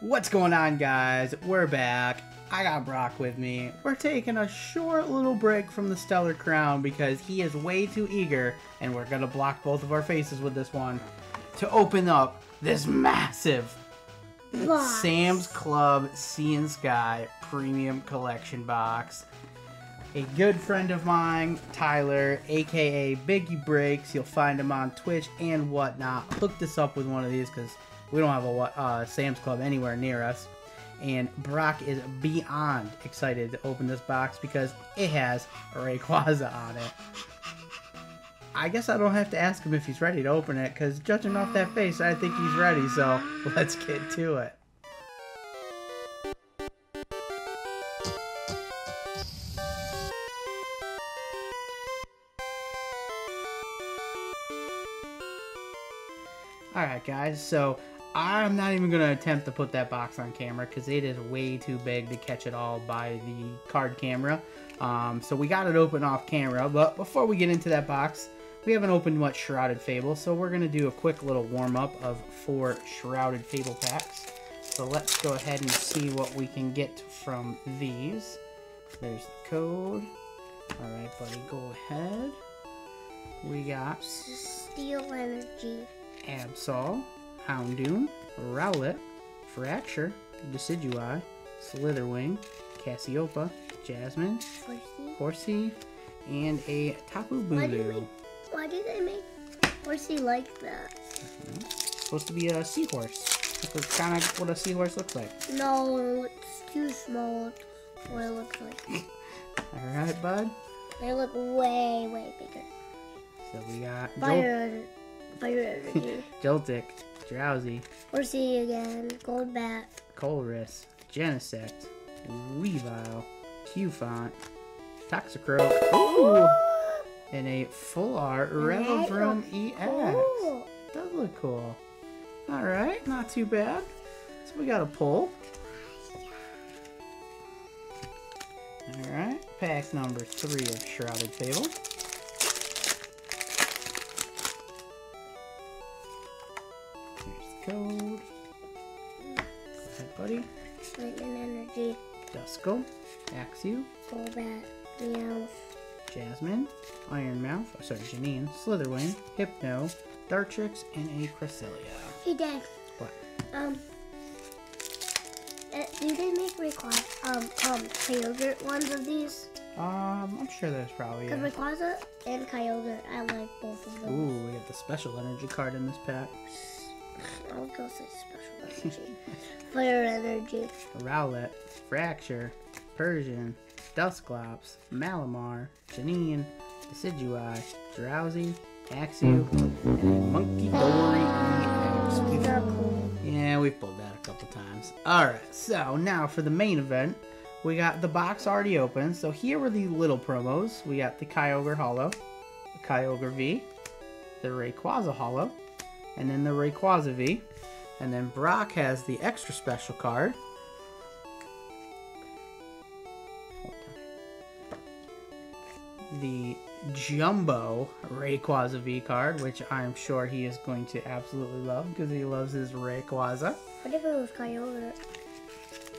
What's going on, guys? We're back. I got Brock with me. We're taking a short little break from the Stellar Crown because he is way too eager, and we're gonna block both of our faces with this one, to open up this massive Box. Sam's Club Sea and Sky Premium Collection box. A good friend of mine, Tyler, aka Biggie Breaks, you'll find him on Twitch and whatnot, hooked us up with one of these because we don't have a uh, Sam's Club anywhere near us. And Brock is beyond excited to open this box because it has Rayquaza on it. I guess I don't have to ask him if he's ready to open it because judging off that face, I think he's ready. So let's get to it. Alright guys, so I'm not even going to attempt to put that box on camera because it is way too big to catch it all by the card camera. Um, so we got it open off camera, but before we get into that box, we haven't opened much Shrouded Fable, so we're going to do a quick little warm-up of four Shrouded Fable packs. So let's go ahead and see what we can get from these. There's the code. Alright buddy, go ahead. We got Steel energy. Absol, Houndoom, Rowlet, Fraxure, Decidueye, Slitherwing, Cassiopeia, Jasmine, Horsey. Horsey, and a Tapu Why do Bulu. Why do they make Horsey like that? Mm-hmm. Supposed to be a seahorse. That's kind of what a seahorse looks like. No, it's too small. What it looks like. Alright, bud. They look way, way bigger. So we got Fire, ener- fire energy. Joltik, Drowsy, Horsey again. Golbat. Colress, Genesect, Weavile, Qfont, Toxicroak, ooh, and a full art Revavroom EX. Cool. Does look cool. Alright, not too bad. So we got a pull. Alright, pack number three of Shrouded Fable. Here's the code. Go ahead, buddy. Lightning energy. Duskull, Axew, Golbat. Meow. Jasmine, Ironmouth, oh, sorry, Janine, Slitherwing, Hypno, Dartrix, and a Cresselia. Hey, Dad. What? Um. Uh, do they make Rayquaza, um, um, Kyogre ones of these? Um, I'm sure there's probably Because. Rayquaza and Kyogre, I like both of them. Ooh, we got the special energy card in this pack. I'll go say special energy. Fire energy. Rowlet, Fraxure, Persian, Dusclops, Malamar, Janine, Decidueye, Drowsy, Axew, and Munkidori EX. We've- oh, They're cool. Yeah, we've pulled that a couple times. Alright, so now for the main event, we got the box already open. So here were the little promos. We got the Kyogre Hollow, the Kyogre V, the Rayquaza Hollow, and then the Rayquaza V. And then Brock has the extra special card. The Jumbo Rayquaza V card, which I'm sure he is going to absolutely love because he loves his Rayquaza. What if it was Kyogre?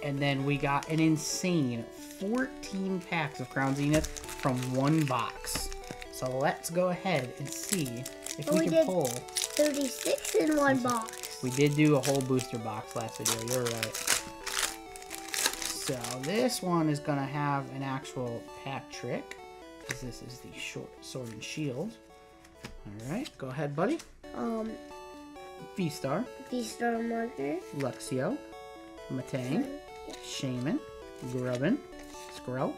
And then we got an insane 14 packs of Crown Zenith from one box. So let's go ahead and see if Oh, we we can did. pull. 36 in one box. We did do a whole booster box last video, you're right. So this one is gonna have an actual pack trick, because this is the short sword and shield. Alright, go ahead, buddy. Um, V-Star, V-Star marker. Luxio, Matang, Shaman, Grubbin, Squirrel,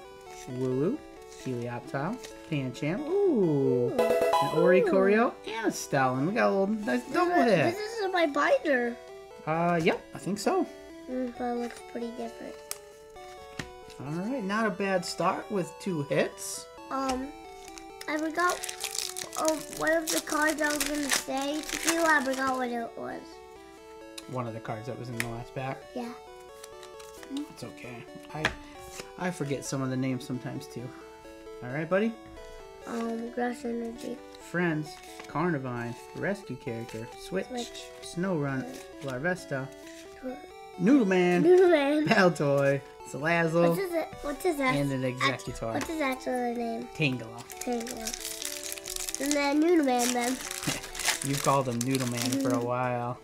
Wooloo, Helioptile, Pancham, ooh, an Oricorio, and a Stoutland. We got a little nice double hit. This is my binder. Uh, yep, I think so. Mm, but it looks pretty different. Alright, not a bad start with two hits. Um, I forgot um, one of the cards I was gonna say to you. I forgot what it was. One of the cards that was in the last pack. Yeah. It's okay. I I forget some of the names sometimes too. Alright, buddy. Um, grass energy. Friends, Carnivine, Rescue Character, Switch, Switch. Snowrun, Larvesta, Tor- Noodle Man, Noodle Man. Baltoy, What's Salazzle, his, what's his and an Exeggutor. What's his actual name? Tangela. Tangela. And then Noodle Man then. You've called him Noodle Man for a while.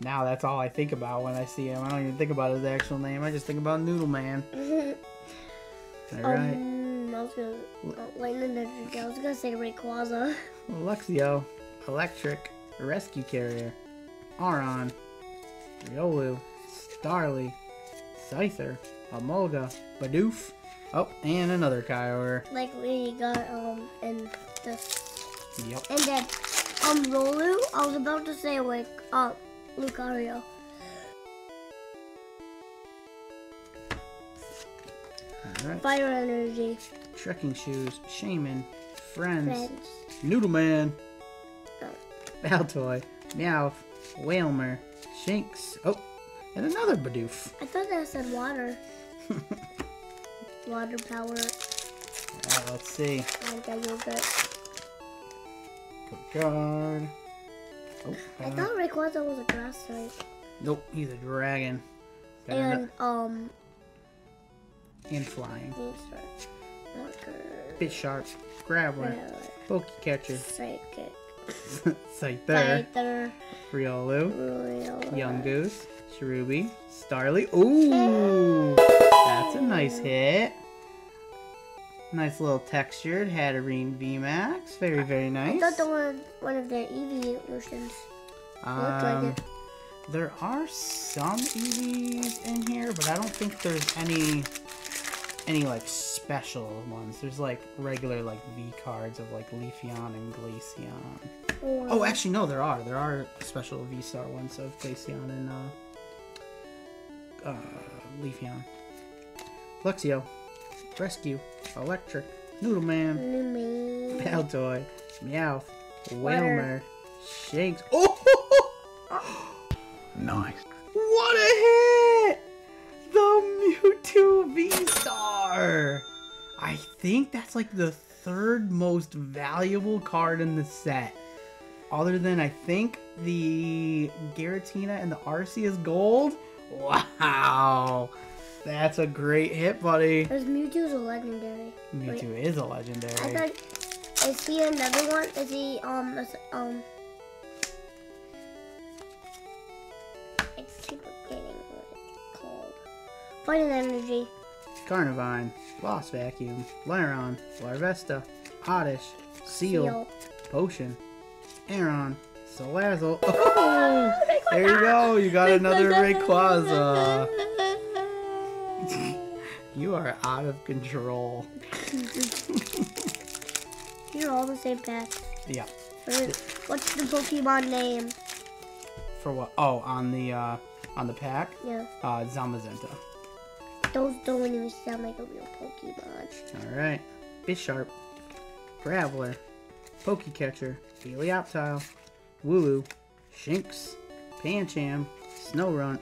Now that's all I think about when I see him. I don't even think about his actual name. I just think about Noodle Man. All right. Um, I was gonna, uh. I was gonna say Rayquaza. Luxio, Electric, Rescue Carrier, Aron, Riolu, Starly, Scyther, Amolga, Bidoof. Oh, and another Kyogre. Like we got um in this Yep. and then um Rolu. I was about to say like uh Lucario. Right. Fire energy. Trekking Shoes, Shaman, Friends, Friends. Noodle Man, Oh. Baltoy, Meowth, Wailmer, Shinx. Oh, and another Bidoof. I thought that said water. water power. Alright, let's see. Like that yogurt. Good card. Oh, I uh, thought Rayquaza was a grass type. nope, he's a dragon. Got And um and flying. Bisharp, Graveler, Whatever. Pokecatcher, Psychic. Scyther, Scyther. Riolu. Yungoos, Cherubi, Starly. Ooh, that's a nice hit. Nice little textured Hatterene VMAX. Very, very nice. I thought the one one of the looked like Um, it. there are some EVs in here, but I don't think there's any any like special ones. There's like regular like V cards of like Leafeon and Glaceon. Or, Oh, actually no, there are. There are special V Star ones of Glaceon and uh uh Leafeon. Luxio, Rescue, Electric, Noodle Man, Lumi. Baltoy, Meowth, Water. Wailmer, Shanks. Oh! Nice. Think that's like the third most valuable card in the set. Other than, I think, the Giratina and the Arceus Gold. Wow! That's a great hit, buddy. Because Mewtwo's a legendary. Mewtwo is a legendary. thought is he another one? Is he um is, um? I keep forgetting what it's called. Fighting energy. Carnivine, Lost Vacuum, Lairon, Larvesta, Oddish, Seal, Seal. Potion, Aron, Salazzle. Oh, there you go. You got another Rayquaza. You are out of control. You're all the same pack. Yeah. What's the Pokemon name? For what? Oh, on the uh, on the pack, Yeah, uh, Zamazenta. Those don't even sound like a real Pokemon. All right. Bisharp, Graveler, Pokecatcher, Helioptile, Wooloo, Shinx, Pancham, Snorunt,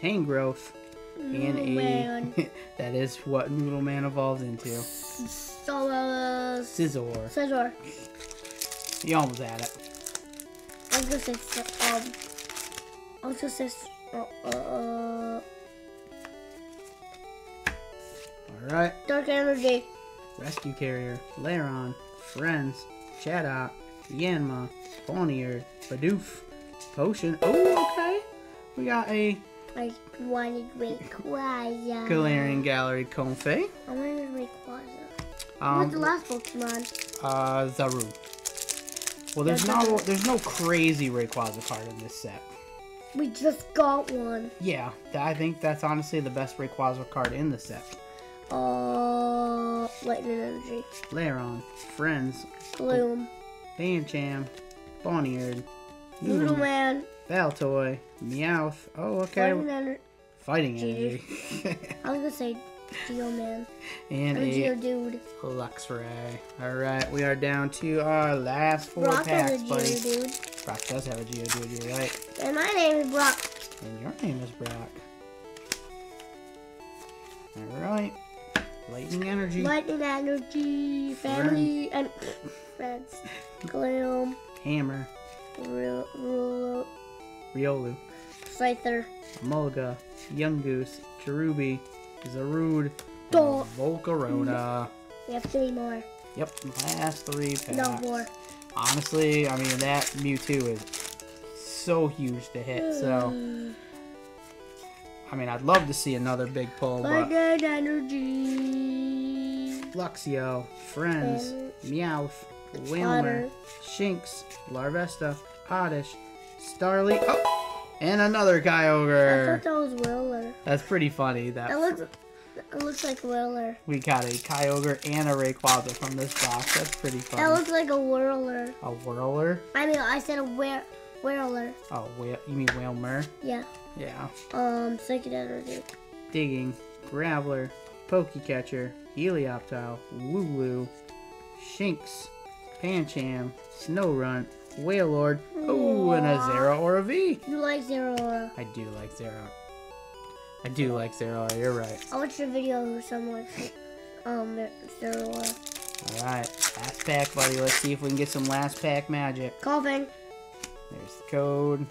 Tangrowth, and a that is what Noodle Man evolves into. So, uh, Scizor. Scizor. You almost had it. I was gonna say, um, I was gonna say, uh, uh, uh, All right. Dark Energy. Rescue Carrier, Lairon, Friends, Chatot, Yanma, Bonnier, Bidoof, Potion. Oh, okay. We got a I wanted Rayquaza. Galarian Gallery Comfey. I wanted Rayquaza. Um, What's the last Pokemon? uh, Zaru. Well, there's no there's no crazy Rayquaza card in this set. We just got one. Yeah, I think that's honestly the best Rayquaza card in the set. Uh, Lightning Energy. Lairon, Friends, Gloom. Bancham, Bonnier, Noodle Man. Baltoy, Meowth. Oh, okay. Lightning Energy. Fighting. Energy. I was gonna say Geoman. and Or a Geodude. Luxray. Alright, we are down to our last four Brock packs, buddy. Geodude. Brock does have a Geodude, you're right. And my name is Brock. And your name is Brock. Alright. Lightning Energy. Lightning Energy. Family and friends. Gloom. Hammer. Ru-. Riolu. Scyther. Mulga, Yungoos, Cherubi, Zarude, Duh. Volcarona. We have three more. Yep, last three packs. No more. Honestly, I mean, that Mewtwo is so huge to hit, so, Mm. I mean, I'd love to see another big pull, but Lightning energy. Luxio, Friends, And Meowth. Wailmer, Shinx, Larvesta, Oddish, Starly, oh, and another Kyogre. I thought that was Willer. That's pretty funny that That looks. It looks like Willer. we got a Kyogre and a Rayquaza from this box. That's pretty funny. That looks like a whirler. A Whirler? I mean, I said a whir- whirler. Oh, you mean Wailmer? Yeah. Yeah. Um, psychic energy. Digging, Graveler, Pokecatcher, Helioptile, Wooloo, Shinx, Pancham, Snorunt, Wailord, ooh, and a Zera or a V. You like Zeraora. I do like Zera. I do like Zera, you're right. I watched a video of someone um Zeraora. Alright, last pack, buddy. Let's see if we can get some last pack magic. Coughing. There's the code.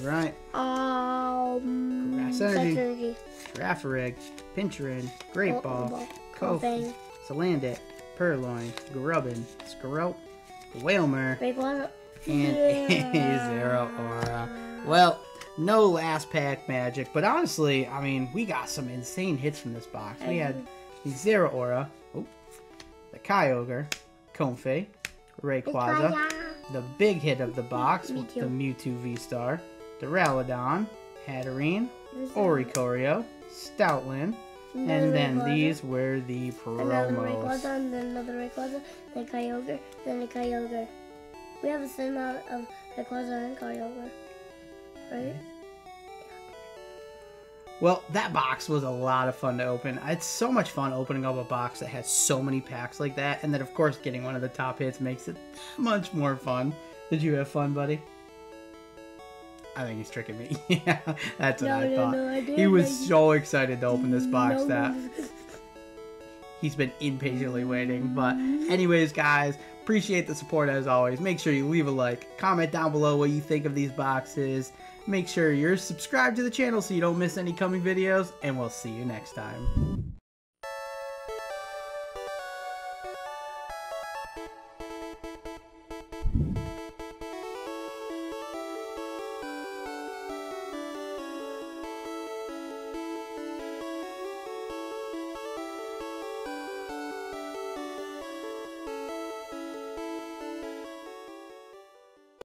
Alright, Um. Grass energy. energy. Girafarig, Pincharin, Great Oh, Ball, ball. Kofi, Koffing. Salandit, Purrloin, Grubbin, Scarope, Wailmer, and Yeah. Zeraora. Well, no last pack magic, but honestly, I mean, we got some insane hits from this box. We had the Zeraora, oh, the Kyogre, Comfey, Rayquaza, the big hit of the box with the Mewtwo V-Star, Duraludon, Hatterene, Oricorio, Stoutland, and then these were the Another promos. Rayquaza, then another Rayquaza, then Kyogre, then a Kyogre. We have the same amount of Rayquaza and Kyogre. Right? Well, that box was a lot of fun to open. It's so much fun opening up a box that has so many packs like that, and then of course getting one of the top hits makes it much more fun. Did you have fun, buddy? I think he's tricking me. yeah, that's what No, I no, thought. no, I he was so excited to open this box that he's been impatiently waiting. But anyways, guys, appreciate the support as always. Make sure you leave a like, comment down below what you think of these boxes. Make sure you're subscribed to the channel so you don't miss any coming videos, and we'll see you next time.